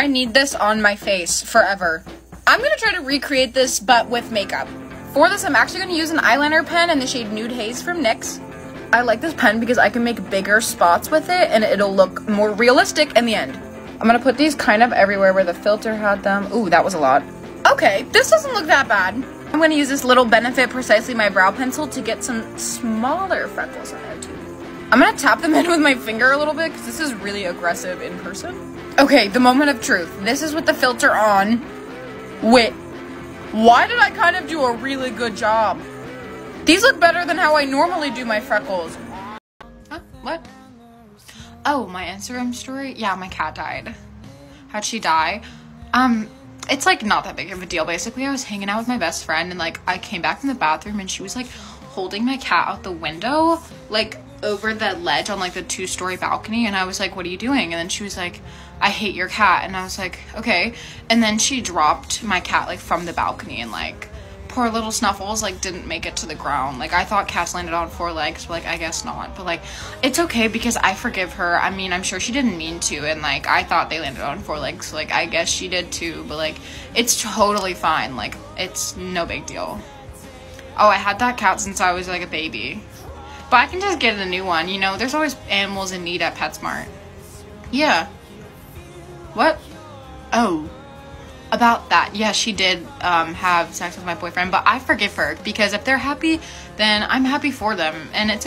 I need this on my face forever. I'm gonna try to recreate this, but with makeup. For this, I'm actually gonna use an eyeliner pen in the shade Nude Haze from NYX. I like this pen because I can make bigger spots with it and it'll look more realistic in the end. I'm gonna put these kind of everywhere where the filter had them. Ooh, that was a lot. Okay, this doesn't look that bad. I'm gonna use this little Benefit Precisely My Brow Pencil to get some smaller freckles in there too. I'm gonna tap them in with my finger a little bit because this is really aggressive in person. Okay, the moment of truth. This is with the filter on. Wait, why did I kind of do a really good job? These look better than how I normally do my freckles. Huh? What? Oh, my Instagram story? Yeah, my cat died. How'd she die? Um, it's like not that big of a deal. Basically, I was hanging out with my best friend and like I came back from the bathroom and she was like holding my cat out the window, like over the ledge on like the two story balcony. And I was like, What are you doing? And then she was like, I hate your cat. And I was like, Okay. And then she dropped my cat like from the balcony and like poor little Snuffles like didn't make it to the ground. Like I thought cats landed on four legs, but like I guess not. But like it's okay because I forgive her. I mean, I'm sure she didn't mean to and like I thought they landed on four legs. So, like I guess she did too, but like it's totally fine. Like it's no big deal. Oh, I had that cat since I was like a baby. But I can just get a new one, you know. There's always animals in need at PetSmart. Yeah. What? Oh about that yeah she did um, have sex with my boyfriend but i forgive her because if they're happy then i'm happy for them and it's